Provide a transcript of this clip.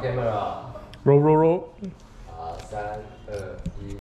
camera，roll roll roll。好，三二一。